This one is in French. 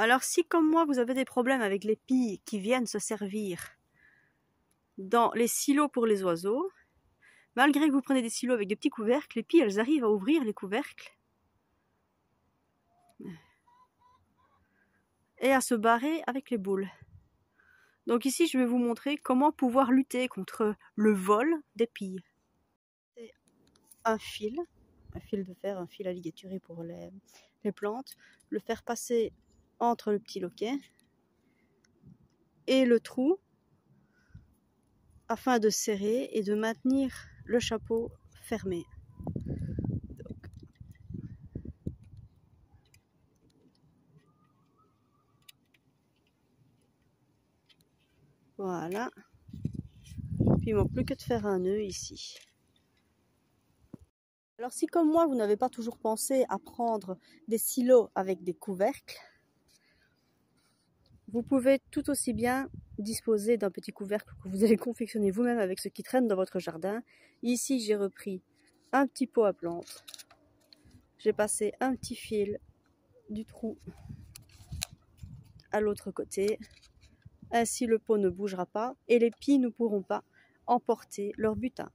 Alors si comme moi vous avez des problèmes avec les pies qui viennent se servir dans les silos pour les oiseaux, malgré que vous prenez des silos avec des petits couvercles, les pies elles arrivent à ouvrir les couvercles et à se barrer avec les boules. Donc ici je vais vous montrer comment pouvoir lutter contre le vol des pies. C'est un fil, un fil de fer, un fil à ligaturer pour les plantes, le faire passer entre le petit loquet et le trou afin de serrer et de maintenir le chapeau fermé. Voilà. Puis il manque plus que de faire un nœud ici. Alors si comme moi vous n'avez pas toujours pensé à prendre des silos avec des couvercles, vous pouvez tout aussi bien disposer d'un petit couvercle que vous allez confectionner vous-même avec ce qui traîne dans votre jardin. Ici, j'ai repris un petit pot à plantes. J'ai passé un petit fil du trou à l'autre côté. Ainsi, le pot ne bougera pas et les pies ne pourront pas emporter leur butin.